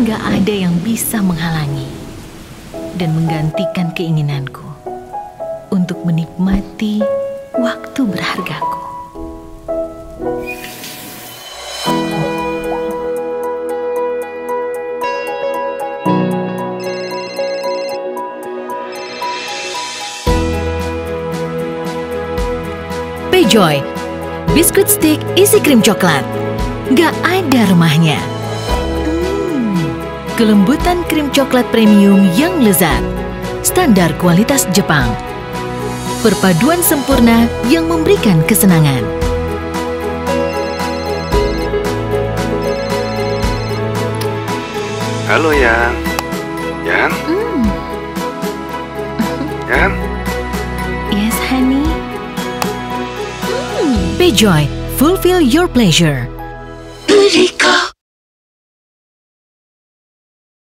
Gak ada yang bisa menghalangi dan menggantikan keinginanku untuk menikmati waktu berhargaku. Pejoy, biskuit stick isi krim coklat. Gak ada rumahnya. Kelembutan krim coklat premium yang lezat. Standar kualitas Jepang. Perpaduan sempurna yang memberikan kesenangan. Halo Yan. Yan? Hmm, Yan? yes honey. Hmm, Pejoy, fulfill your pleasure. Berikan